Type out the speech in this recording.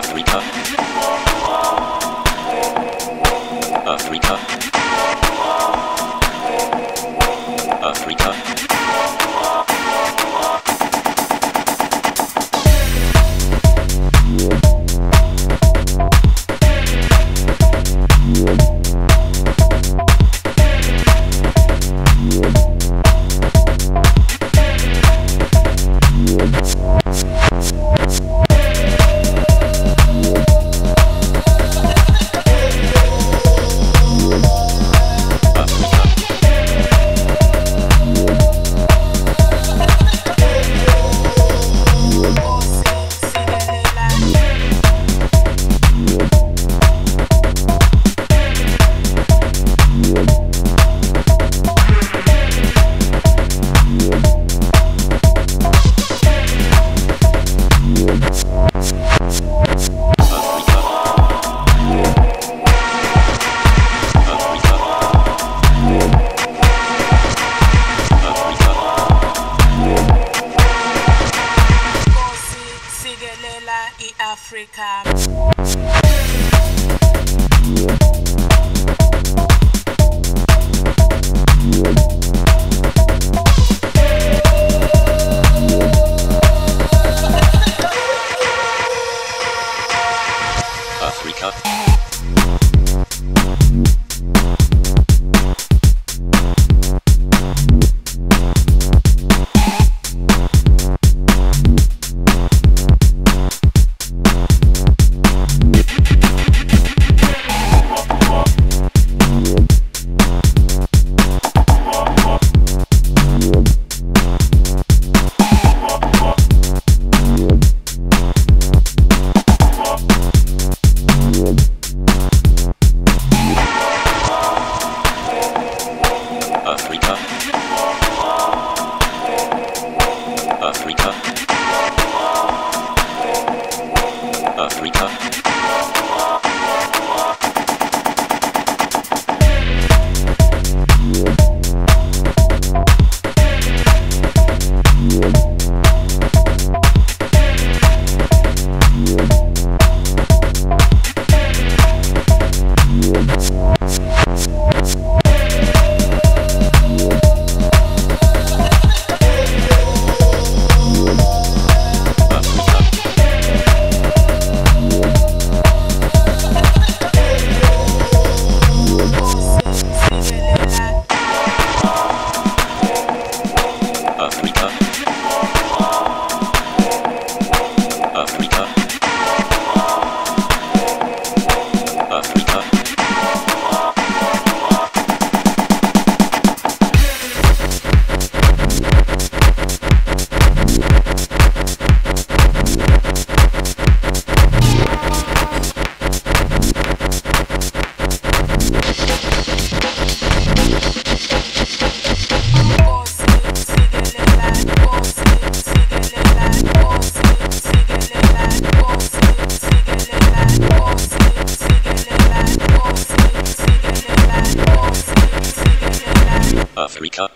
Africa. Africa. Africa.